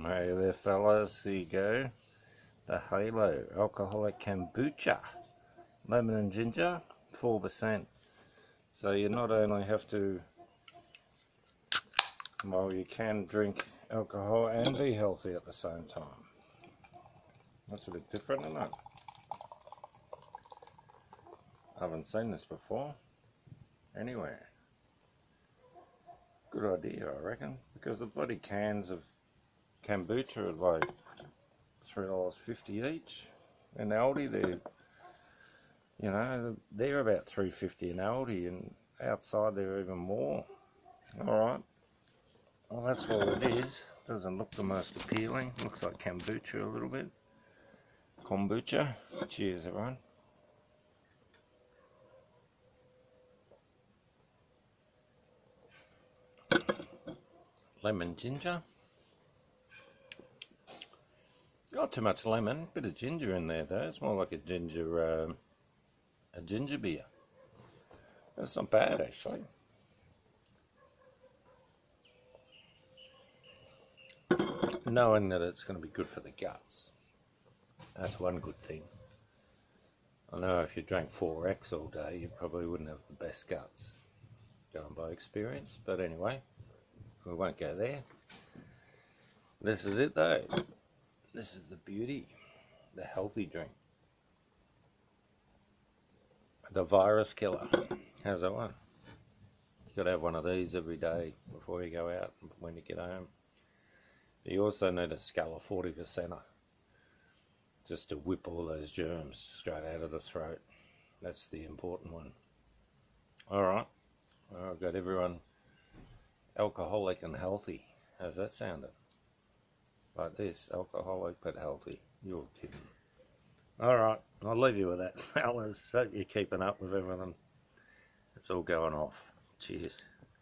Hey there, fellas. Here you go. The Halo Alcoholic Kombucha. Lemon and ginger, 4%. So you not only have to, well, you can drink alcohol and be healthy at the same time. That's a bit different, isn't it? I haven't seen this before anywhere. Good idea, I reckon, because the bloody cans of kombucha at like three dollars fifty each. In Aldi, they're you know they're about three fifty in Aldi, and outside they're even more. All right. Well, that's all it is. Doesn't look the most appealing. Looks like kombucha a little bit. Kombucha. Cheers, everyone. Lemon ginger. Not too much lemon, bit of ginger in there though. It's more like a ginger, um, a ginger beer. That's not bad actually. Knowing that it's going to be good for the guts. That's one good thing. I know if you drank 4X all day, you probably wouldn't have the best guts, going by experience. But anyway, we won't go there. This is it though. This is the beauty, the healthy drink. The virus killer. How's that one? You gotta have one of these every day before you go out and when you get home. You also need a Scala 40 percenter just to whip all those germs straight out of the throat. That's the important one. Alright, I've got everyone alcoholic and healthy. How's that sounding? Like this, alcoholic but healthy. You're kidding. Alright, I'll leave you with that, fellas. Hope you're keeping up with everything. It's all going off. Cheers.